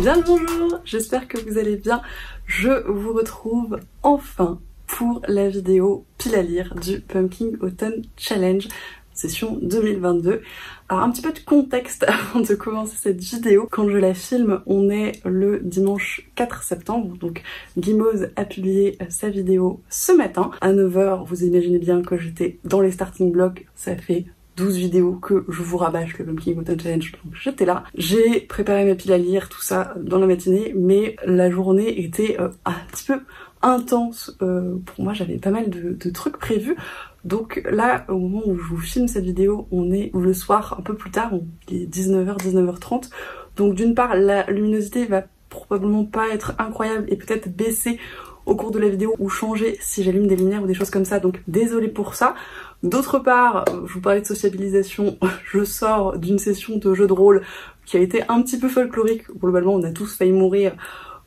Bien le bonjour, j'espère que vous allez bien. Je vous retrouve enfin pour la vidéo pile à lire du Pumpkin Autumn Challenge session 2022. Alors un petit peu de contexte avant de commencer cette vidéo. Quand je la filme, on est le dimanche 4 septembre, donc Gimose a publié sa vidéo ce matin. À 9h, vous imaginez bien que j'étais dans les starting blocks, ça fait 12 vidéos que je vous rabâche le Pumpkin Autumn Challenge, donc j'étais là. J'ai préparé ma pile à lire, tout ça dans la matinée, mais la journée était euh, un petit peu intense euh, pour moi, j'avais pas mal de, de, trucs prévus. Donc là, au moment où je vous filme cette vidéo, on est le soir, un peu plus tard, il est 19h, 19h30. Donc d'une part, la luminosité va probablement pas être incroyable et peut-être baisser au cours de la vidéo ou changer si j'allume des lumières ou des choses comme ça. Donc désolé pour ça. D'autre part, je vous parlais de sociabilisation, je sors d'une session de jeu de rôle qui a été un petit peu folklorique. Globalement, on a tous failli mourir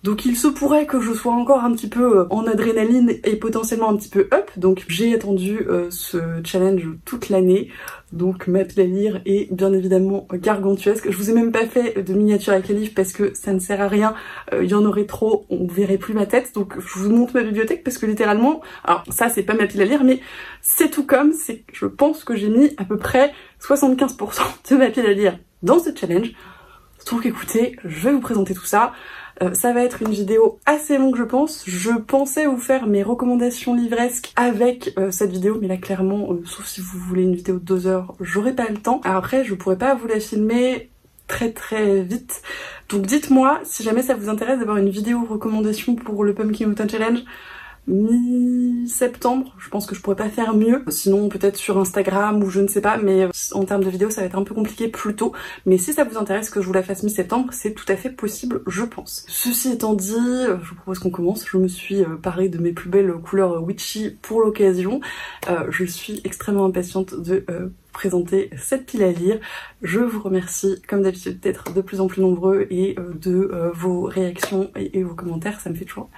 donc il se pourrait que je sois encore un petit peu euh, en adrénaline et potentiellement un petit peu up. Donc j'ai attendu euh, ce challenge toute l'année. Donc ma pile à lire est bien évidemment gargantuesque. Je vous ai même pas fait de miniature avec les livres parce que ça ne sert à rien. Euh, il y en aurait trop, on verrait plus ma tête. Donc je vous montre ma bibliothèque parce que littéralement, alors ça c'est pas ma pile à lire, mais c'est tout comme, c'est je pense que j'ai mis à peu près 75% de ma pile à lire dans ce challenge. Donc écoutez, je vais vous présenter tout ça. Euh, ça va être une vidéo assez longue je pense. Je pensais vous faire mes recommandations livresques avec euh, cette vidéo, mais là clairement, euh, sauf si vous voulez une vidéo de deux heures, j'aurai pas le temps. après, je pourrais pas vous la filmer très très vite. Donc dites-moi si jamais ça vous intéresse d'avoir une vidéo recommandation pour le Pumpkin Mountain Challenge mi-septembre. Je pense que je pourrais pas faire mieux. Sinon, peut-être sur Instagram ou je ne sais pas. Mais euh, en termes de vidéo, ça va être un peu compliqué plus tôt. Mais si ça vous intéresse que je vous la fasse mi-septembre, c'est tout à fait possible, je pense. Ceci étant dit, euh, je vous propose qu'on commence. Je me suis euh, parée de mes plus belles couleurs witchy pour l'occasion. je suis extrêmement impatiente de présenter cette pile à lire. Je vous remercie comme d'habitude d'être de plus en plus nombreux et de vos réactions et, vos commentaires, ça me fait toujours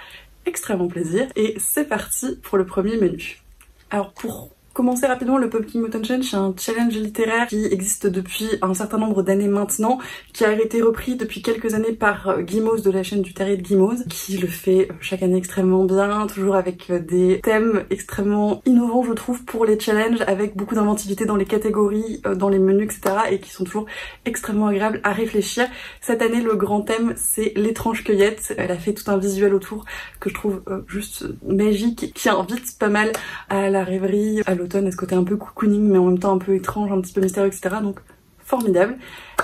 extrêmement plaisir. Et c'est parti pour le premier menu. Alors pour commencer rapidement, le Pumpkin Mountain Challenge, c'est un challenge littéraire qui existe depuis un certain nombre d'années maintenant, qui a été repris depuis quelques années par euh, Guimose de la chaîne du Terrier de Guimose, qui le fait euh, chaque année extrêmement bien, toujours avec euh, des thèmes extrêmement innovants, je trouve, pour les challenges, avec beaucoup d'inventivité dans les catégories, dans les menus, etc., et qui sont toujours extrêmement agréables à réfléchir. Cette année, le grand thème, c'est l'étrange cueillette. Elle a fait tout un visuel autour que je trouve juste magique, qui invite pas mal à la rêverie, à l'automne, à ce côté un peu cocooning mais en même temps un peu étrange, un petit peu mystérieux, etc. Donc formidable.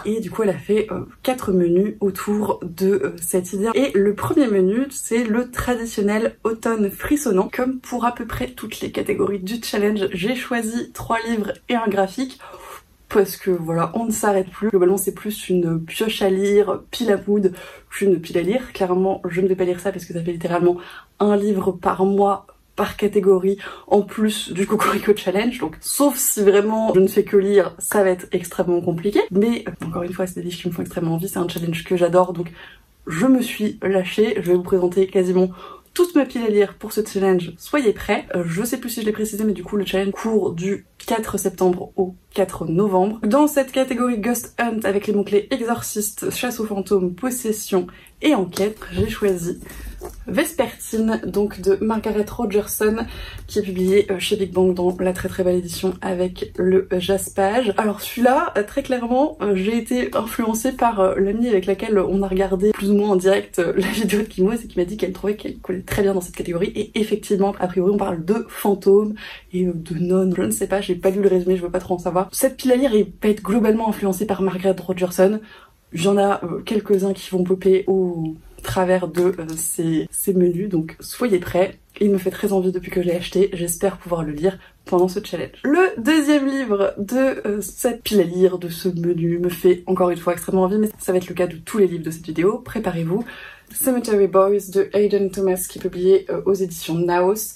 Et du coup, elle a fait euh, quatre menus autour de euh, cette idée. Et le premier menu, c'est le traditionnel automne frissonnant. Comme pour à peu près toutes les catégories du challenge, j'ai choisi trois livres et un graphique parce que voilà, on ne s'arrête plus. Globalement, c'est plus une pioche à lire, pile à mood qu'une pile à lire. Clairement, je ne vais pas lire ça parce que ça fait littéralement un livre par mois par catégorie en plus du Cocorico Challenge. Donc, sauf si vraiment je ne fais que lire, ça va être extrêmement compliqué. Mais encore une fois, c'est des livres qui me font extrêmement envie. C'est un challenge que j'adore. Donc, je me suis lâchée. Je vais vous présenter quasiment toute ma pile à lire pour ce challenge. Soyez prêts. Euh, je sais plus si je l'ai précisé, mais du coup, le challenge court du 4 septembre au 4 novembre. Dans cette catégorie Ghost Hunt avec les mots-clés exorciste, chasse aux fantômes, possession et enquête, j'ai choisi Vespertine, donc de Margaret Rogerson, qui est publié euh, chez Big Bang dans la très très belle édition avec le jaspage. Alors celui-là, euh, très clairement, euh, j'ai été influencée par l'amie avec laquelle on a regardé plus ou moins en direct la vidéo de Kimo, et qui m'a dit qu'elle trouvait qu'elle collait très bien dans cette catégorie. Et effectivement, a priori, on parle de fantômes et de nonnes. Je ne sais pas, j'ai pas lu le résumé, je veux pas trop en savoir. Cette pile à lire peut être globalement influencée par Margaret Rogerson. J'en ai quelques-uns qui vont popper au travers de euh, ces, menus, donc soyez prêts. Il me fait très envie depuis que je l'ai acheté, j'espère pouvoir le lire pendant ce challenge. Le deuxième livre de euh, cette pile à lire, de ce menu, me fait encore une fois extrêmement envie, mais ça va être le cas de tous les livres de cette vidéo, préparez-vous. Cemetery Boys de Hayden Thomas qui est publié euh, aux éditions Naos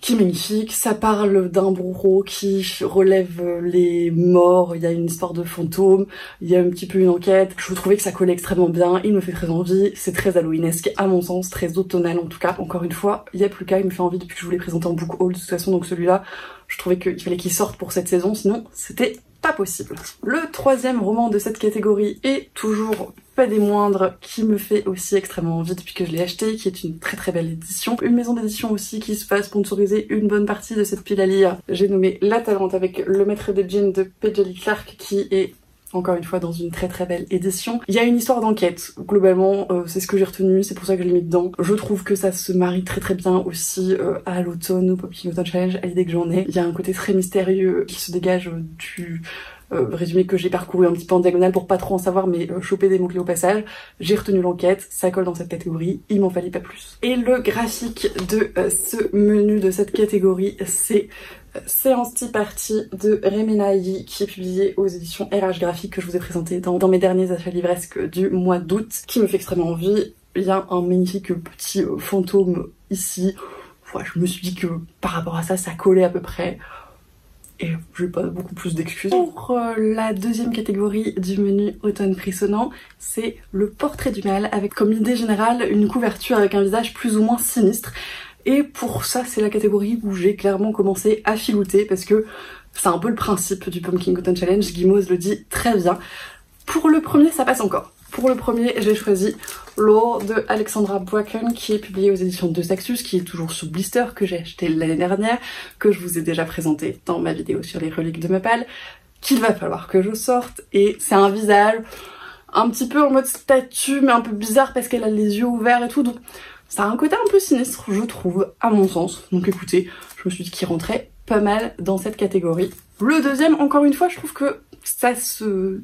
qui est magnifique. Ça parle d'un bourreau qui relève les morts. Il y a une histoire de fantôme. Il y a un petit peu une enquête. Je vous trouvais que ça collait extrêmement bien. Il me fait très envie. C'est très halloweenesque à mon sens, très automnal en tout cas. Encore une fois, il y a plus qu'à. Il me fait envie depuis que je voulais présenter en book haul de toute façon. Donc celui-là, je trouvais qu'il fallait qu'il sorte pour cette saison. Sinon, c'était pas possible. Le troisième roman de cette catégorie est toujours pas des moindres, qui me fait aussi extrêmement envie depuis que je l'ai acheté, qui est une très très belle édition. Une maison d'édition aussi qui se fait sponsoriser une bonne partie de cette pile à lire. J'ai nommé La Talente avec Le Maître des Jeans de Pejali Clark qui est encore une fois dans une très très belle édition. Il y a une histoire d'enquête, globalement euh, c'est ce que j'ai retenu, c'est pour ça que je l'ai mis dedans. Je trouve que ça se marie très très bien aussi euh, à l'automne, au Popping Autumn Challenge, à l'idée que j'en ai. Il y a un côté très mystérieux qui se dégage euh, du résumé que j'ai parcouru un petit peu en diagonale pour pas trop en savoir mais choper des mots-clés au passage. J'ai retenu l'enquête, ça colle dans cette catégorie, il m'en fallait pas plus. Et le graphique de ce menu de cette catégorie, c'est Séance Tea Party de Remenaï qui est publié aux éditions RH Graphique que je vous ai présenté dans, mes derniers achats livresques du mois d'août qui me fait extrêmement envie. Il y a un magnifique petit euh, fantôme ici. je me suis dit que par rapport à ça, ça collait à peu près. Et j'ai pas beaucoup plus d'excuses. Pour euh, la deuxième catégorie du menu automne frissonnant, c'est le portrait du mal avec comme idée générale une couverture avec un visage plus ou moins sinistre. Et pour ça, c'est la catégorie où j'ai clairement commencé à filouter parce que c'est un peu le principe du Pumpkin Cotton Challenge, Guimauve le dit très bien. Pour le premier, ça passe encore. Pour le premier, j'ai choisi Law de Alexandra Bracken qui est publié aux éditions de Saxus, qui est toujours sous blister, que j'ai acheté l'année dernière, que je vous ai déjà présenté dans ma vidéo sur les reliques de Mepal, qu'il va falloir que je sorte, et c'est un visage un petit peu en mode statue, mais un peu bizarre parce qu'elle a les yeux ouverts et tout, ça a un côté un peu sinistre, je trouve, à mon sens. Donc écoutez, je me suis dit qu'il rentrait pas mal dans cette catégorie. Le deuxième, encore une fois, je trouve que ça se...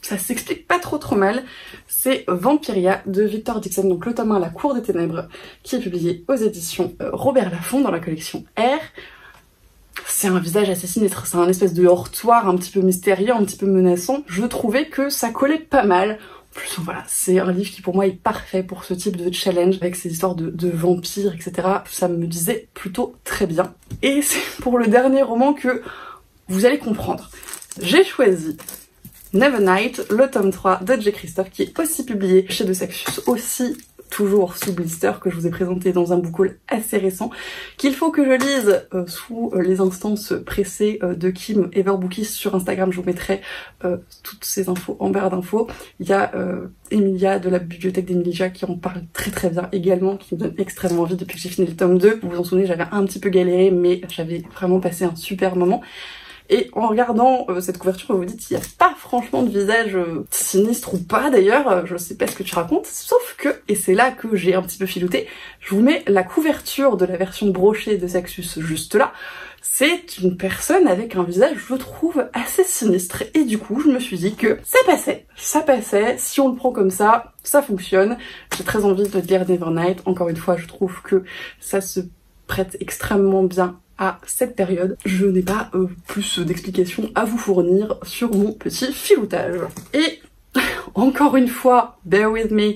ça s'explique pas trop trop mal. C'est Vampiria de Victor Dixon, donc le tome 1 La Cour des Ténèbres, qui est publié aux éditions euh, Robert Laffont dans la collection R. C'est un visage assez sinistre, c'est un espèce de hortoir un petit peu mystérieux, un petit peu menaçant. Je trouvais que ça collait pas mal voilà, c'est un livre qui pour moi est parfait pour ce type de challenge avec ces histoires de, vampires, etc. Ça me disait plutôt très bien. Et c'est pour le dernier roman que vous allez comprendre. J'ai choisi Never Night, le tome 3 de J. Christophe, qui est aussi publié chez De Saxus, aussi toujours sous blister que je vous ai présenté dans un book assez récent, qu'il faut que je lise euh, sous euh, les instances pressées euh, de Kim Everbookies sur Instagram. Je vous mettrai toutes ces infos en barre d'infos. Il y a Emilia de la bibliothèque d'Emilia qui en parle très très bien également, qui me donne extrêmement envie depuis que j'ai fini le tome 2. Vous vous en souvenez, j'avais un petit peu galéré, mais j'avais vraiment passé un super moment. Et en regardant euh, cette couverture, vous vous dites, il n'y a pas franchement de visage euh, sinistre ou pas d'ailleurs, euh, je sais pas ce que tu racontes, sauf que, et c'est là que j'ai un petit peu filouté, je vous mets la couverture de la version brochée de Saxus juste là, c'est une personne avec un visage, je trouve, assez sinistre. Et du coup, je me suis dit que ça passait. Ça passait. Si on le prend comme ça, ça fonctionne. J'ai très envie de lire Nevernight. Encore une fois, je trouve que ça se prête extrêmement bien à cette période. Je n'ai pas euh, plus d'explications à vous fournir sur mon petit filoutage. Et encore une fois, bear with me,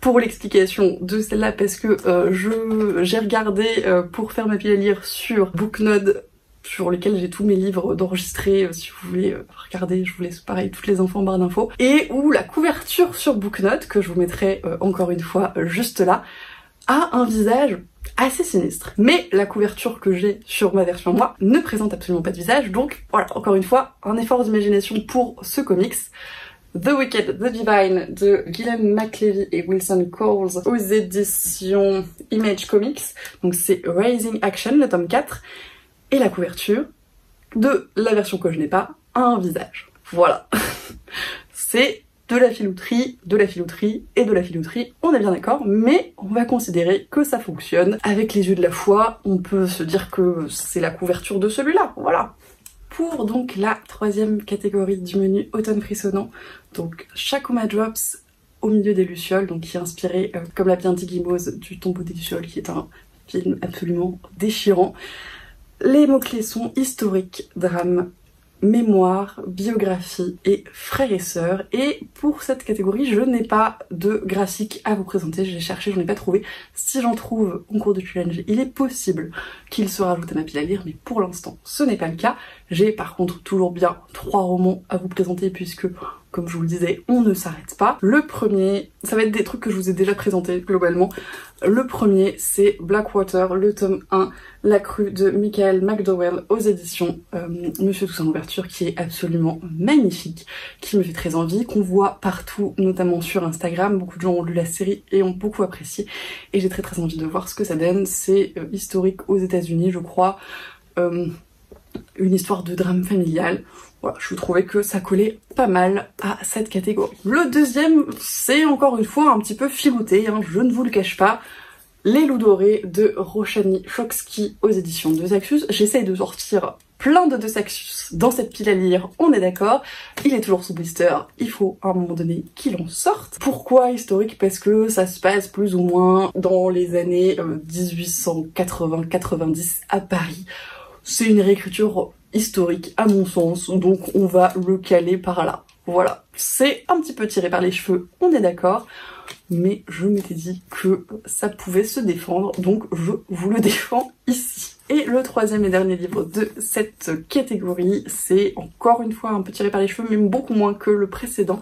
pour l'explication de celle-là parce que euh, je j'ai regardé euh, pour faire ma pile à lire sur Booknode sur lesquels j'ai tous mes livres d'enregistrer si vous voulez regarder je vous laisse pareil toutes les infos en barre d'infos et où la couverture sur Booknode que je vous mettrai encore une fois juste là a un visage assez sinistre. Mais la couverture que j'ai sur ma version moi ne présente absolument pas de visage, donc voilà, encore une fois, un effort d'imagination pour ce comics. The Wicked, The Divine de Gillian McLevy et Wilson Coles aux éditions Image Comics. Donc c'est Raising Action, le tome 4. Et la couverture de la version que je n'ai pas, un visage. Voilà. c'est de la filouterie, de la filouterie et de la filouterie, on est bien d'accord, mais on va considérer que ça fonctionne. Avec les yeux de la foi, on peut se dire que c'est la couverture de celui-là, voilà. Pour donc la troisième catégorie du menu automne frissonnant, donc Shakuma Drops au milieu des Lucioles, donc qui est inspiré, euh, comme l'a bien dit Guimose, du tombeau des Lucioles, qui est un film absolument déchirant. Les mots-clés sont historique, drame, mémoire, biographie et frères et sœurs. Et pour cette catégorie, je n'ai pas de graphique à vous présenter. J'ai cherché, j'en ai pas trouvé. Si j'en trouve en cours de challenge, il est possible qu'il se rajoute à ma pile à lire, mais pour l'instant, ce n'est pas le cas. J'ai par contre toujours bien trois romans à vous présenter puisque comme je vous le disais, on ne s'arrête pas. Le premier, ça va être des trucs que je vous ai déjà présentés globalement. Le premier, c'est Blackwater, le tome 1, La crue de Michael McDowell aux éditions euh, Monsieur Toussaint Louverture, qui est absolument magnifique, qui me fait très envie, qu'on voit partout, notamment sur Instagram. Beaucoup de gens ont lu la série et ont beaucoup apprécié. Et j'ai très très envie de voir ce que ça donne. C'est euh, historique aux États-Unis, je crois. Euh, une histoire de drame familial. Voilà, je trouvais que ça collait pas mal à cette catégorie. Le deuxième, c'est encore une fois un petit peu filouté, hein, je ne vous le cache pas. Les loups dorés de Roshani Chokski aux éditions de Saxus. J'essaye de sortir plein de De Saxus dans cette pile à lire, on est d'accord. Il est toujours sous blister, il faut à un moment donné qu'il en sorte. Pourquoi historique? Parce que ça se passe plus ou moins dans les années 1880-90 euh, à Paris. C'est une réécriture historique à mon sens, donc on va le caler par là. Voilà, c'est un petit peu tiré par les cheveux, on est d'accord, mais je m'étais dit que ça pouvait se défendre, donc je vous le défends ici. Et le troisième et dernier livre de cette catégorie, c'est encore une fois un peu tiré par les cheveux, mais beaucoup moins que le précédent.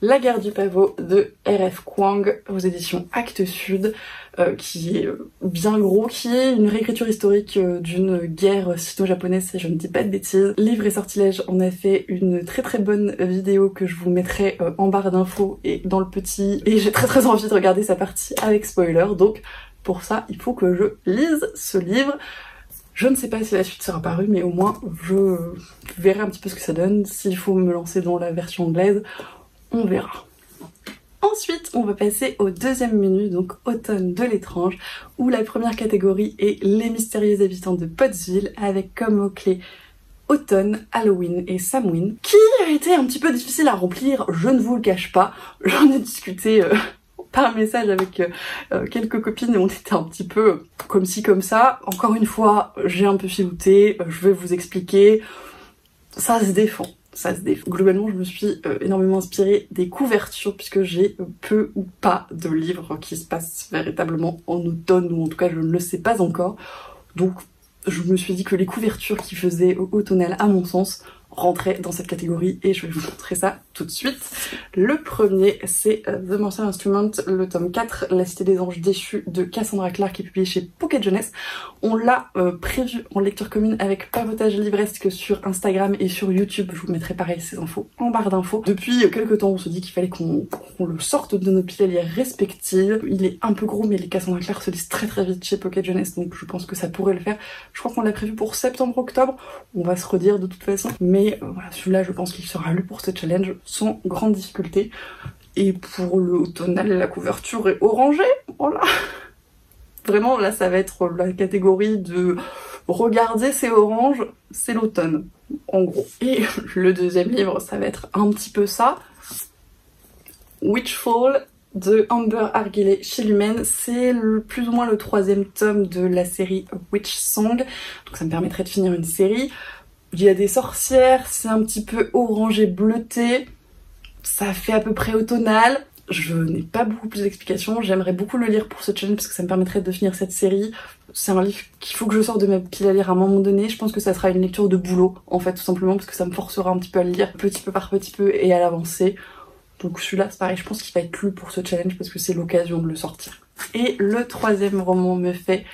La guerre du pavot de R.F. Kwang aux éditions Actes Sud, euh, qui est euh, bien gros, qui est une réécriture historique euh, d'une guerre sino-japonaise, si je ne dis pas de bêtises. Livre et sortilège on a fait une très très bonne vidéo que je vous mettrai en barre d'infos et dans le petit. Et j'ai très très envie de regarder sa partie avec spoiler, donc pour ça, il faut que je lise ce livre. Je ne sais pas si la suite sera parue, mais au moins je verrai un petit peu ce que ça donne. S'il faut me lancer dans la version anglaise, on verra. Ensuite, on va passer au deuxième menu, donc automne de l'étrange, où la première catégorie est les mystérieux habitants de Pottsville, avec comme mot-clé automne, Halloween et Samhain, qui a été un petit peu difficile à remplir, je ne vous le cache pas. J'en ai discuté euh, par message avec euh, euh, quelques copines et on était un petit peu comme ci comme ça. Encore une fois, j'ai un peu filouté, je vais vous expliquer. Ça se défend Globalement, je me suis euh, énormément inspirée des couvertures puisque j'ai peu ou pas de livres qui se passent véritablement en automne ou en tout cas je ne le sais pas encore. Donc je me suis dit que les couvertures qui faisaient automnal à mon sens rentrer dans cette catégorie et je vais vous montrer ça tout de suite. Le premier, c'est euh, The Mortal Instrument, le tome 4, La Cité des Anges Déchus de Cassandra Clark, qui est publié chez Pocket Jeunesse. On l'a euh, prévu en lecture commune avec Pavotage Livresque sur Instagram et sur YouTube. Je vous mettrai pareil ces infos en barre d'infos. Depuis quelques temps, on se dit qu'il fallait qu'on le sorte de nos piles respectives. Il est un peu gros, mais les Cassandra Clark se lisent très très vite chez Pocket Jeunesse, donc je pense que ça pourrait le faire. Je crois qu'on l'a prévu pour septembre-octobre. On va se redire de toute façon. Mais voilà, celui-là, je pense qu'il sera lu pour ce challenge sans grande difficulté. Et pour le tonal, la couverture est orangée, voilà. Vraiment, là, ça va être la catégorie de regarder c'est orange, c'est l'automne, en gros. Et le deuxième livre, ça va être un petit peu ça. Witchfall de Amber Arguillet chez Lumen. C'est plus ou moins le troisième tome de la série Witch Song. Donc ça me permettrait de finir une série. Il y a des sorcières, c'est un petit peu orangé bleuté ça fait à peu près automnal. Je n'ai pas beaucoup plus d'explications. J'aimerais beaucoup le lire pour ce challenge parce que ça me permettrait de finir cette série. C'est un livre qu'il faut que je sorte de ma pile à lire à un moment donné. Je pense que ça sera une lecture de boulot, en fait, tout simplement, parce que ça me forcera un petit peu à le lire petit peu par petit peu et à l'avancer. Donc celui-là, c'est pareil, je pense qu'il va être lu pour ce challenge parce que c'est l'occasion de le sortir. Et le troisième roman me fait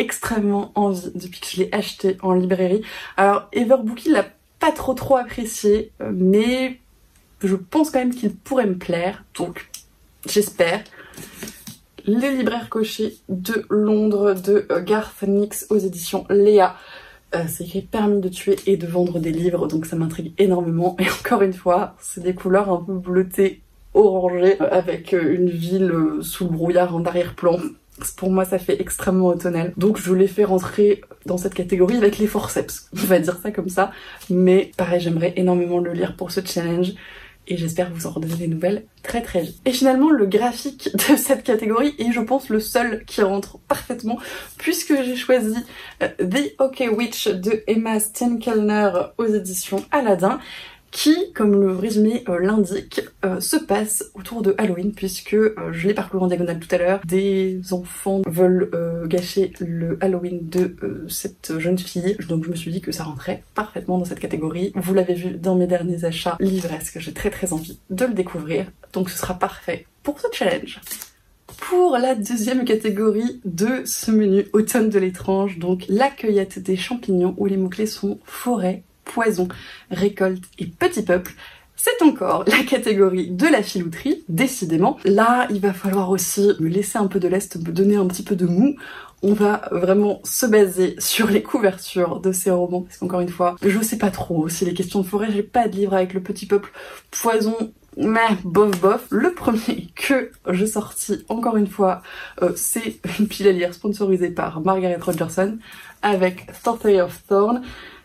extrêmement envie depuis que je l'ai acheté en librairie. Alors Everbooky l'a pas trop trop apprécié, euh, mais je pense quand même qu'il pourrait me plaire, donc j'espère. Les libraires cochés de Londres de euh, Garth Nix aux éditions Léa. Euh, c'est écrit permis de tuer et de vendre des livres, donc ça m'intrigue énormément. Et encore une fois, c'est des couleurs un peu bleutées, orangées, euh, avec une ville sous le brouillard en arrière-plan. Pour moi, ça fait extrêmement automnal. Donc je l'ai fait rentrer dans cette catégorie avec les forceps, on va dire ça comme ça. Mais pareil, j'aimerais énormément le lire pour ce challenge et j'espère vous en redonner des nouvelles très très vite. Et finalement le graphique de cette catégorie est je pense le seul qui rentre parfaitement puisque j'ai choisi euh, The OK Witch de Emma Steenkellner aux éditions Aladdin qui, comme le résumé euh, l'indique, euh, se passe autour de Halloween puisque euh, je l'ai parcouru en diagonale tout à l'heure. Des enfants veulent gâcher le Halloween de cette jeune fille, donc je me suis dit que ça rentrait parfaitement dans cette catégorie. Vous l'avez vu dans mes derniers achats livresques, j'ai très très envie de le découvrir, donc ce sera parfait pour ce challenge pour la deuxième catégorie de ce menu automne de l'étrange, donc la cueillette des champignons où les mots-clés sont forêt, poison, récolte et petit peuple, c'est encore la catégorie de la filouterie, décidément. Là, il va falloir aussi me laisser un peu de l'est, me donner un petit peu de mou. On va vraiment se baser sur les couvertures de ces romans, parce qu'encore une fois, je sais pas trop si les questions de forêt, j'ai pas de livre avec le petit peuple. Poison, mais bof bof. Le premier que j'ai sorti, encore une fois, euh, c'est une pile à lire sponsorisée par Margaret Rogerson avec Story of Thorn.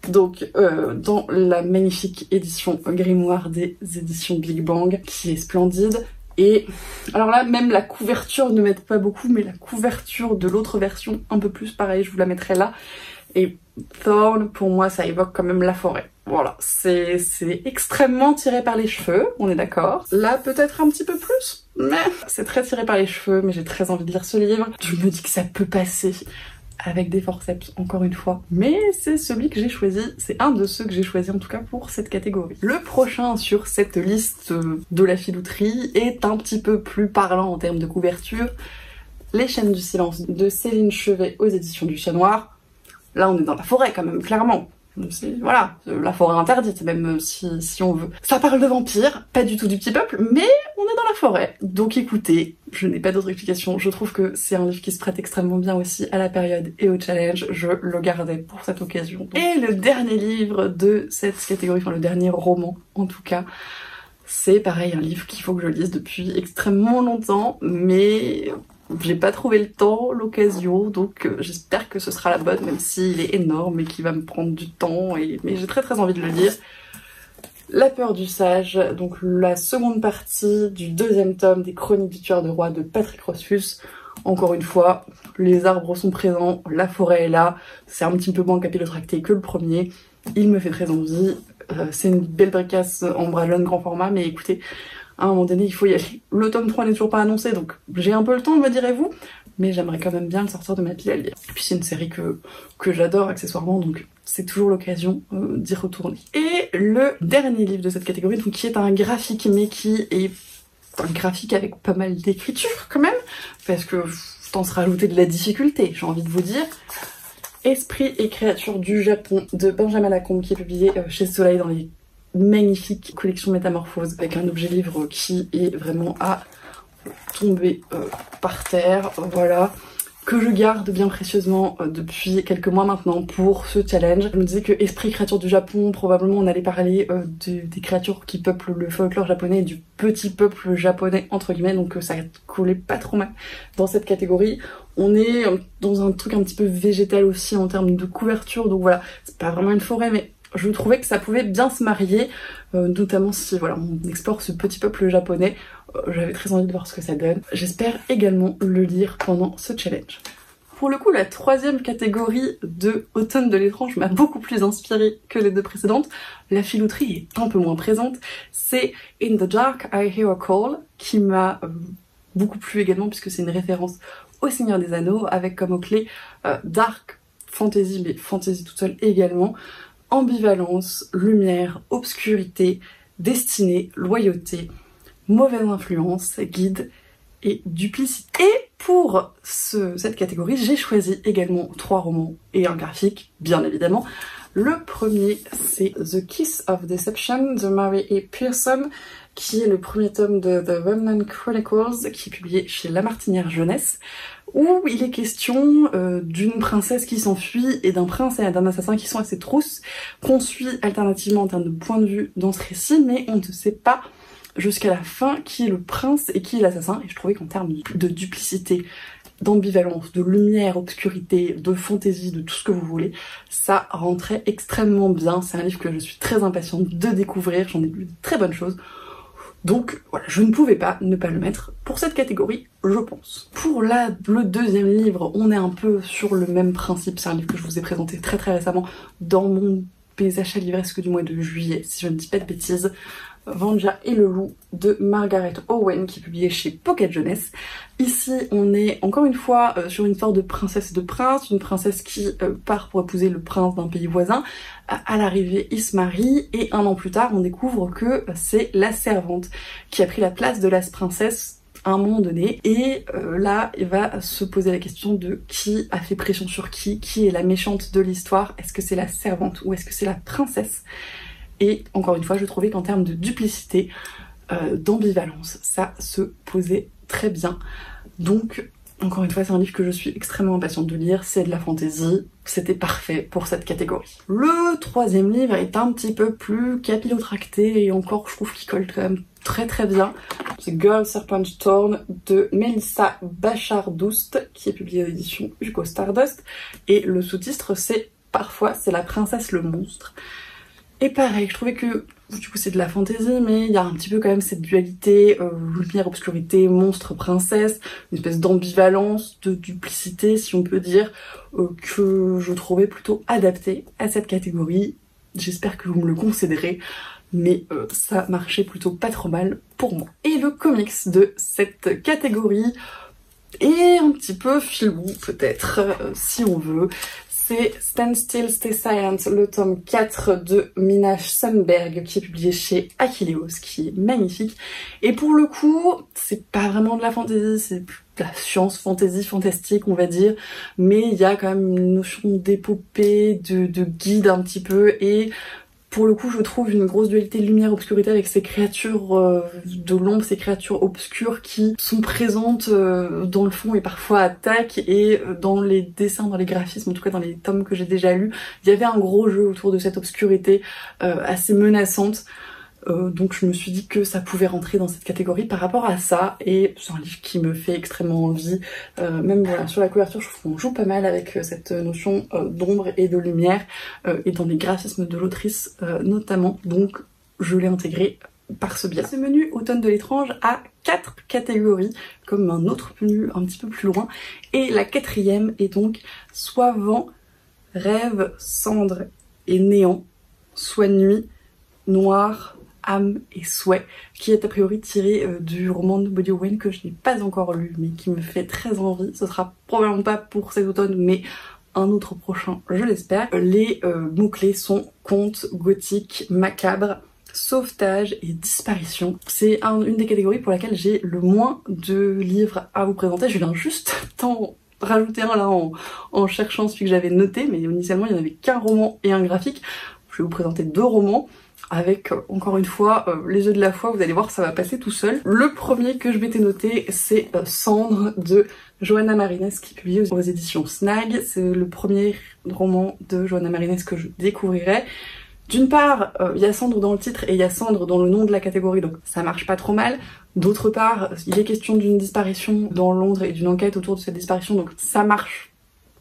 Donc euh, dans la magnifique édition grimoire des éditions Big Bang, qui est splendide. Et alors là, même la couverture ne m'aide pas beaucoup, mais la couverture de l'autre version, un peu plus pareil, je vous la mettrai là. Et Thorn, pour moi, ça évoque quand même la forêt. Voilà, c'est extrêmement tiré par les cheveux, on est d'accord. Là, peut-être un petit peu plus, mais c'est très tiré par les cheveux, mais j'ai très envie de lire ce livre. Je me dis que ça peut passer avec des forceps, encore une fois. Mais c'est celui que j'ai choisi, c'est un de ceux que j'ai choisi en tout cas pour cette catégorie. Le prochain sur cette liste de la filouterie est un petit peu plus parlant en termes de couverture. Les chaînes du silence de Céline Chevet aux éditions du Chat Noir. Là on est dans la forêt quand même, clairement voilà, la forêt interdite même si, si on veut. Ça parle de vampires, pas du tout du petit peuple, mais on est dans la forêt. Donc écoutez, je n'ai pas d'autre explication. Je trouve que c'est un livre qui se prête extrêmement bien aussi à la période et au challenge. Je le gardais pour cette occasion. Et le dernier livre de cette catégorie, enfin le dernier roman en tout cas, c'est pareil un livre qu'il faut que je lise depuis extrêmement longtemps, mais j'ai pas trouvé le temps, l'occasion, donc euh, j'espère que ce sera la bonne, même s'il est énorme et qu'il va me prendre du temps, mais j'ai très très envie de le lire. La peur du sage, donc la seconde partie du deuxième tome des Chroniques du tueur de roi de Patrick Rothfuss. Encore une fois, les arbres sont présents, la forêt est là, c'est un petit peu moins capillotracté que le premier. Il me fait très envie, euh, c'est une belle bricasse en bralonne grand format, mais écoutez, à un moment donné, il faut y aller. Le tome 3 n'est toujours pas annoncé, donc j'ai un peu le temps, me direz-vous, mais j'aimerais quand même bien le sortir de ma pile à lire. Et puis c'est une série que, j'adore accessoirement, donc c'est toujours l'occasion euh, d'y retourner. Et le dernier livre de cette catégorie, donc qui est un graphique, mais qui est un graphique avec pas mal d'écriture quand même, parce que tant se rajouter de la difficulté, j'ai envie de vous dire. Esprit et créature du Japon de Benjamin Lacombe qui est publié euh, chez Soleil dans les magnifique collection métamorphose avec un objet livre qui est vraiment à tomber euh, par terre, voilà que je garde bien précieusement euh, depuis quelques mois maintenant pour ce challenge. Je me disais que Esprit créature du Japon, probablement on allait parler euh, des créatures qui peuplent le folklore japonais et du petit peuple japonais entre guillemets, donc ça collait pas trop mal dans cette catégorie. On est dans un truc un petit peu végétal aussi en termes de couverture, donc voilà, c'est pas vraiment une forêt mais je trouvais que ça pouvait bien se marier, euh, notamment si voilà on explore ce petit peuple japonais. Euh, j'avais très envie de voir ce que ça donne. J'espère également le lire pendant ce challenge. Pour le coup, la troisième catégorie de Automne de l'étrange m'a beaucoup plus inspirée que les deux précédentes. La filouterie est un peu moins présente. C'est In the Dark, I Hear a Call, qui m'a euh, beaucoup plu également puisque c'est une référence au Seigneur des Anneaux avec comme mot-clé Dark Fantasy, mais Fantasy toute seule également ambivalence, lumière, obscurité, destinée, loyauté, mauvaise influence, guide et duplicité. Et pour cette catégorie, j'ai choisi également trois romans et un graphique, bien évidemment. Le premier, c'est The Kiss of Deception de Mary A. Pearson, qui est le premier tome de The Remnant Chronicles, qui est publié chez La Martinière Jeunesse où il est question euh, d'une princesse qui s'enfuit et d'un prince et d'un assassin qui sont assez trousses, qu'on suit alternativement en termes de point de vue dans ce récit, mais on ne sait pas jusqu'à la fin qui est le prince et qui est l'assassin, et je trouvais qu'en termes de duplicité, d'ambivalence, de lumière, obscurité, de fantaisie, de tout ce que vous voulez, ça rentrait extrêmement bien. C'est un livre que je suis très impatiente de découvrir, j'en ai lu de très bonnes choses. Donc voilà, je ne pouvais pas ne pas le mettre pour cette catégorie, je pense. Pour le deuxième livre, on est un peu sur le même principe. C'est un livre que je vous ai présenté très très récemment dans mon mes achats livresques du mois de juillet, si je ne dis pas de bêtises. Vanja et le loup de Margaret Owen qui est publié chez Pocket Jeunesse. Ici on est encore une fois euh, sur une sorte de princesse de prince, une princesse qui euh, part pour épouser le prince d'un pays voisin. À, l'arrivée il se marie et un an plus tard on découvre que c'est la servante qui a pris la place de la princesse à un moment donné et euh, là il va se poser la question de qui a fait pression sur qui, qui est la méchante de l'histoire, est-ce que c'est la servante ou est-ce que c'est la princesse? Et encore une fois, je trouvais qu'en termes de duplicité, euh, d'ambivalence, ça se posait très bien. Donc, encore une fois, c'est un livre que je suis extrêmement impatiente de lire, c'est de la fantaisie, c'était parfait pour cette catégorie. Le troisième livre est un petit peu plus capillotracté et encore je trouve qu'il colle quand même très très bien. C'est Girl Serpent Torn de Melissa Bachard-Doust qui est publié aux éditions Hugo Stardust et le sous-titre c'est Parfois c'est la princesse le monstre. Et pareil, je trouvais que du coup c'est de la fantaisie, mais il y a un petit peu quand même cette dualité, euh, lumière, obscurité, monstre, princesse, une espèce d'ambivalence, de duplicité si on peut dire, euh, que je trouvais plutôt adapté à cette catégorie. J'espère que vous me le concéderez, mais euh, ça marchait plutôt pas trop mal pour moi. Et le comics de cette catégorie est un petit peu filou peut-être, si on veut c'est Stand Still, Stay Silent, le tome 4 de Minaj Sundberg qui est publié chez Achilleos, qui est magnifique. Et pour le coup, c'est pas vraiment de la fantaisie, c'est de la science fantasy fantastique on va dire, mais il y a quand même une notion d'épopée, de, de guide un petit peu, et pour le coup, je trouve une grosse dualité lumière-obscurité avec ces créatures euh, de l'ombre, ces créatures obscures qui sont présentes euh, dans le fond et parfois attaquent. Et euh, dans les dessins, dans les graphismes, en tout cas dans les tomes que j'ai déjà lus, il y avait un gros jeu autour de cette obscurité assez menaçante. Euh, donc je me suis dit que ça pouvait rentrer dans cette catégorie par rapport à ça et c'est un livre qui me fait extrêmement envie. Euh, même voilà, sur la couverture je trouve qu'on joue pas mal avec euh, cette notion d'ombre et de lumière et dans les graphismes de l'autrice notamment. Donc je l'ai intégré par ce biais. Ce menu automne de l'étrange a quatre catégories, comme un autre menu un petit peu plus loin. Et la quatrième est donc soit vent, rêve, cendre et néant, soit nuit, noir, âme et souhait, qui est a priori tiré euh, du roman de Body Wayne que je n'ai pas encore lu, mais qui me fait très envie. Ce sera probablement pas pour cet automne, mais un autre prochain, je l'espère. Les euh, mots-clés sont conte, gothique, macabre, sauvetage et disparition. C'est une des catégories pour laquelle j'ai le moins de livres à vous présenter. Je viens juste tant rajouter un là en, en cherchant celui que j'avais noté, mais initialement il n'y en avait qu'un roman et un graphique. Je vais vous présenter deux romans avec euh, encore une fois euh, les yeux de la foi, vous allez voir ça va passer tout seul. Le premier que je m'étais noté c'est euh, Cendre de Johanna Marines qui est publié aux éditions Snag. C'est le premier roman de Johanna Marines que je découvrirai. D'une part, il y a Cendre dans le titre et il y a Cendre dans le nom de la catégorie, donc ça marche pas trop mal. D'autre part, il est question d'une disparition dans Londres et d'une enquête autour de cette disparition, donc ça marche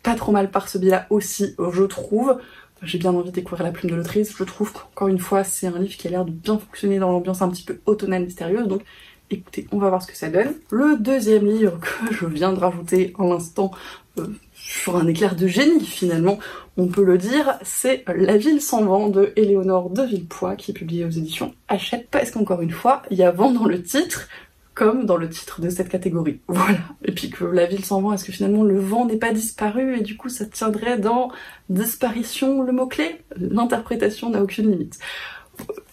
pas trop mal par ce biais-là aussi, je trouve. J'ai bien envie de découvrir la plume de l'autrice. Je trouve qu'encore une fois, c'est un livre qui a l'air de bien fonctionner dans l'ambiance un petit peu automnale mystérieuse. Donc écoutez, on va voir ce que ça donne. Le deuxième livre que je viens de rajouter en l'instant euh, sur un éclair de génie finalement, on peut le dire, c'est La ville sans vent de Éléonore de Villepoix qui est publié aux éditions Hachette. Parce qu'encore une fois, il y a vent dans le titre, comme dans le titre de cette catégorie. Voilà. Et puis que la ville sans vent, est-ce que finalement le vent n'est pas disparu et du coup ça tiendrait dans disparition le mot-clé? L'interprétation n'a aucune limite.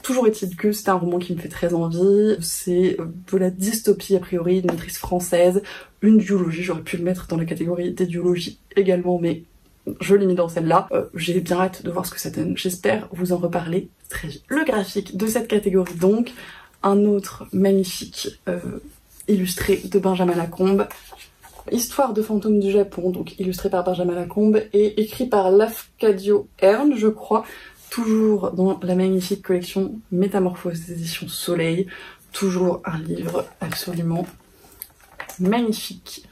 Toujours est-il que c'est un roman qui me fait très envie, c'est de la dystopie a priori, une autrice française, une duologie, j'aurais pu le mettre dans la catégorie des duologies également, mais je l'ai mis dans celle-là. Euh, j'ai bien hâte de voir ce que ça donne, j'espère vous en reparler très vite. Le graphique de cette catégorie donc, un autre magnifique euh, illustré de Benjamin Lacombe. Histoire de fantômes du Japon, donc illustré par Benjamin Lacombe et écrit par Lafcadio Ern, je crois, toujours dans la magnifique collection Métamorphose des Soleil. Toujours un livre absolument magnifique.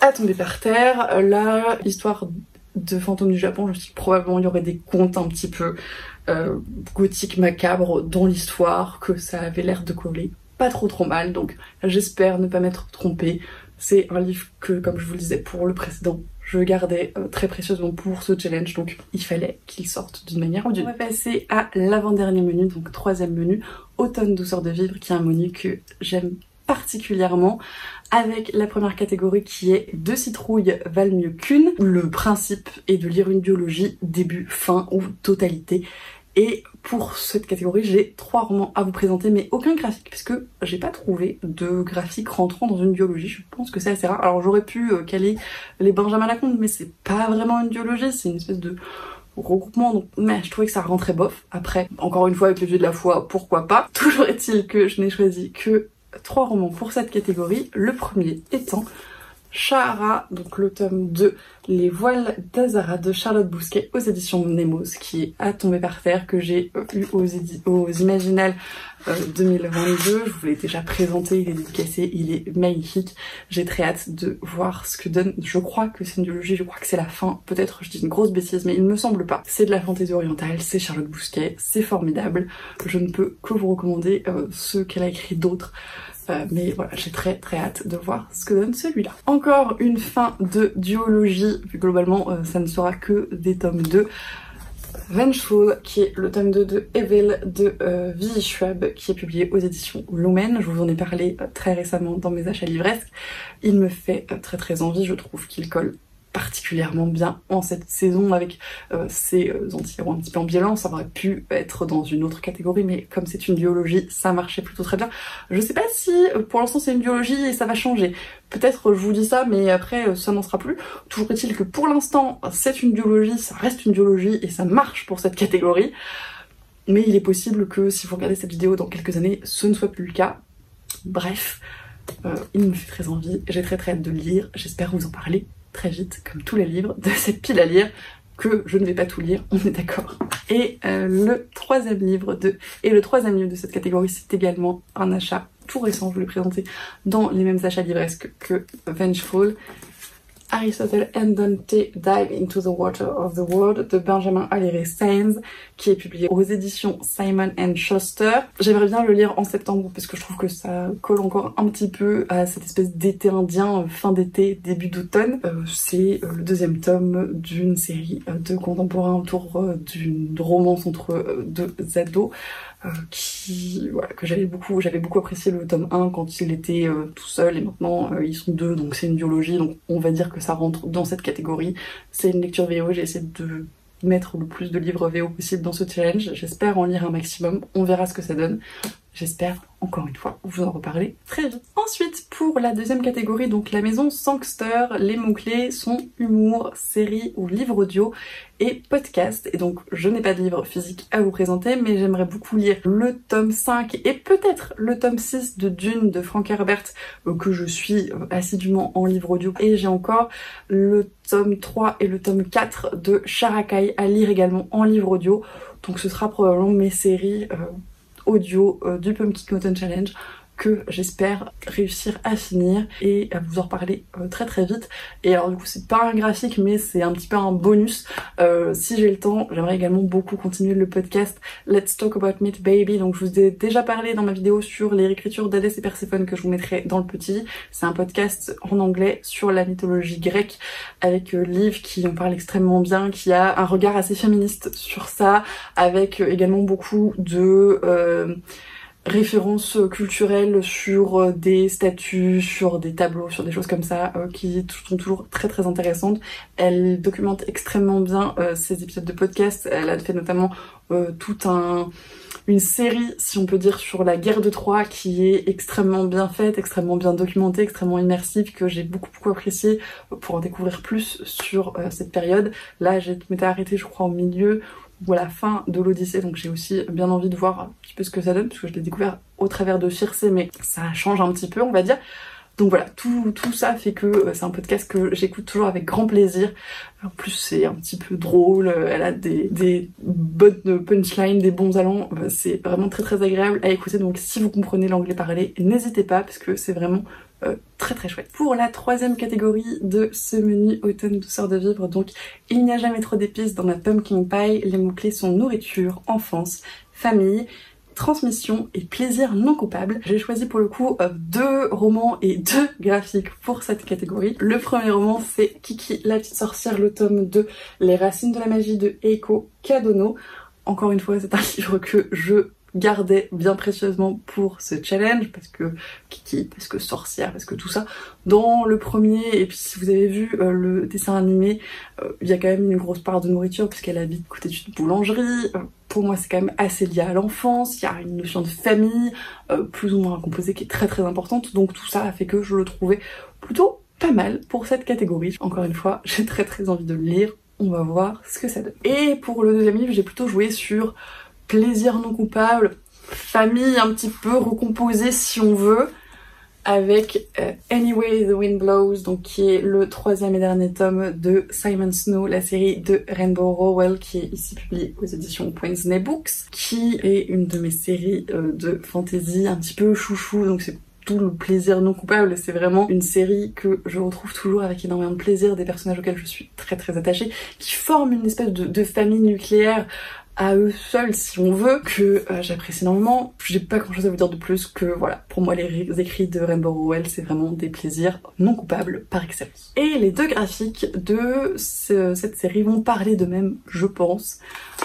À tomber par terre, la histoire de fantômes du Japon, je me suis probablement il y aurait des contes un petit peu euh, gothique macabre dans l'histoire, que ça avait l'air de coller pas trop trop mal, donc j'espère ne pas m'être trompée. C'est un livre que, comme je vous le disais pour le précédent, je gardais euh, très précieusement pour ce challenge, donc il fallait qu'il sorte d'une manière ou d'une autre. On va passer à l'avant-dernier menu, donc troisième menu, Automne douceur de vivre, qui est un menu que j'aime particulièrement avec la première catégorie qui est deux citrouilles valent mieux qu'une. Le principe est de lire une biologie début, fin ou totalité. Et pour cette catégorie, j'ai trois romans à vous présenter, mais aucun graphique, puisque j'ai pas trouvé de graphique rentrant dans une biologie. Je pense que c'est assez rare. Alors j'aurais pu euh, caler les Benjamin Lacombe, mais c'est pas vraiment une biologie, c'est une espèce de regroupement, donc mais je trouvais que ça rentrait bof. Après, encore une fois, avec le vieux de la foi, pourquoi pas? Toujours est-il que je n'ai choisi que trois romans pour cette catégorie. Le premier étant Shahara, donc le tome 2, Les voiles d'Azara de Charlotte Bousquet aux éditions Nemos, qui est tombé par terre, que j'ai eu aux, aux Imaginales 2022. Euh, Je vous l'ai déjà présenté, il est dédicacé, il est magnifique. J'ai très hâte de voir ce que donne. Je crois que c'est une biologie, je crois que c'est la fin. Peut-être je dis une grosse bêtise, mais il me semble pas. C'est de la fantaisie orientale, c'est Charlotte Bousquet, c'est formidable. Je ne peux que vous recommander euh, ce qu'elle a écrit d'autres. Euh, mais voilà, j'ai très très hâte de voir ce que donne celui-là. Encore une fin de duologie, globalement euh, ça ne sera que des tomes 2. Vengeful, qui est le tome 2 de Evil de euh, V. Schwab, qui est publié aux éditions Lumen. Je vous en ai parlé euh, très récemment dans mes achats livresques. Il me fait très très envie, je trouve qu'il colle particulièrement bien en cette saison avec euh, ces euh, anti-héros un petit peu ambivalents. Ça aurait pu être dans une autre catégorie, mais comme c'est une biologie, ça marchait plutôt très bien. Je sais pas si euh, pour l'instant c'est une biologie et ça va changer. Peut-être je vous dis ça, mais après ça n'en sera plus. Toujours est-il que pour l'instant c'est une biologie, ça reste une biologie et ça marche pour cette catégorie. Mais il est possible que si vous regardez cette vidéo dans quelques années, ce ne soit plus le cas. Bref, euh, il me fait très envie, j'ai très très hâte de le lire, j'espère vous en parler très vite, comme tous les livres de cette pile à lire, que je ne vais pas tout lire, on est d'accord. Et euh, le troisième livre de et le troisième livre de cette catégorie, c'est également un achat tout récent, je vous l'ai présenté dans les mêmes achats livresques que Vengeful. Aristotle and Dante Dive into the Water of the World de Benjamin Alire Sainz qui est publié aux éditions Simon and Schuster. J'aimerais bien le lire en septembre parce que je trouve que ça colle encore un petit peu à cette espèce d'été indien, euh, fin d'été, début d'automne. Euh, c'est euh, le deuxième tome d'une série de contemporains autour d'une romance entre deux ados. Euh, qui voilà, que j'avais beaucoup j'avais beaucoup apprécié le tome 1 quand il était euh, tout seul et maintenant euh, ils sont deux donc c'est une biologie donc on va dire que ça rentre dans cette catégorie. C'est une lecture VO j'ai essayé de mettre le plus de livres VO possible dans ce challenge. J'espère en lire un maximum. On verra ce que ça donne J'espère, encore une fois, vous en reparler très vite. Ensuite, pour la deuxième catégorie, donc la maison Sangster, les mots-clés sont humour, série ou livre audio et podcast. Et donc, je n'ai pas de livre physique à vous présenter, mais j'aimerais beaucoup lire le tome 5 et peut-être le tome 6 de Dune de Frank Herbert, euh, que je suis euh, assidûment en livre audio. Et j'ai encore le tome 3 et le tome 4 de Sharakai à lire également en livre audio. Donc ce sera probablement mes séries euh, audio euh, du Pumpkin Cotton Challenge que j'espère réussir à finir et à vous en reparler euh, très très vite. Et alors du coup c'est pas un graphique mais c'est un petit peu un bonus. Euh, si j'ai le temps, j'aimerais également beaucoup continuer le podcast Let's Talk About Meat Baby. Donc je vous ai déjà parlé dans ma vidéo sur les réécritures d'Hadès et Perséphone que je vous mettrai dans le petit. C'est un podcast en anglais sur la mythologie grecque avec euh, Liv qui en parle extrêmement bien, qui a un regard assez féministe sur ça, avec euh, également beaucoup de... Euh, références culturelles sur euh, des statues, sur des tableaux, sur des choses comme ça, euh, qui sont toujours très très intéressantes. Elle documente extrêmement bien euh, ses épisodes de podcast. Elle a fait notamment tout un une série, si on peut dire, sur la guerre de Troie qui est extrêmement bien faite, extrêmement bien documentée, extrêmement immersive, que j'ai beaucoup beaucoup apprécié pour en découvrir plus sur cette période. Là, je m'étais arrêtée, je crois, au milieu ou la fin de l'Odyssée, donc j'ai aussi bien envie de voir un petit peu ce que ça donne, parce que je l'ai découvert au travers de Circé, mais ça change un petit peu, on va dire. Donc voilà, tout, tout ça fait que euh, c'est un podcast que j'écoute toujours avec grand plaisir. En plus, c'est un petit peu drôle, euh, elle a des, des bonnes punchlines, des bons allants. Euh, c'est vraiment très très agréable à écouter. Donc si vous comprenez l'anglais parlé, n'hésitez pas parce que c'est vraiment très très chouette. Pour la troisième catégorie de ce menu automne douceur de vivre, donc il n'y a jamais trop d'épices dans ma pumpkin pie. Les mots-clés sont nourriture, enfance, famille, transmission et plaisir non coupable. J'ai choisi pour le coup euh, deux romans et deux graphiques pour cette catégorie. Le premier roman c'est Kiki la petite sorcière, le tome 2, Les racines de la magie de Eiko Kadono. Encore une fois, c'est un livre que je gardais bien précieusement pour ce challenge parce que Kiki, parce que sorcière, parce que tout ça. Dans le premier, et puis si vous avez vu euh, le dessin animé, euh, il y a quand même une grosse part de nourriture puisqu'elle habite côté d'une boulangerie. Euh, pour moi, c'est quand même assez lié à l'enfance. Il y a une notion de famille, plus ou moins composée, qui est très très importante. Donc tout ça a fait que je le trouvais plutôt pas mal pour cette catégorie. Encore une fois, j'ai très très envie de le lire. On va voir ce que ça donne. Et pour le deuxième livre, j'ai plutôt joué sur plaisir non coupable, famille un petit peu recomposée si on veut, avec euh, Anyway the Wind Blows, donc qui est le troisième et dernier tome de Simon Snow, la série de Rainbow Rowell, qui est ici publiée aux éditions Wednesday Books, qui est une de mes séries euh, de fantasy un petit peu chouchou, donc c'est tout le plaisir non coupable, c'est vraiment une série que je retrouve toujours avec énormément de plaisir, des personnages auxquels je suis très très attachée, qui forment une espèce de, de famille nucléaire à eux seuls si on veut, que euh, j'apprécie énormément. J'ai pas grand chose à vous dire de plus que voilà, pour moi les écrits de Rainbow Rowell c'est vraiment des plaisirs non coupables par excellence. Et les deux graphiques de cette série vont parler de même, je pense.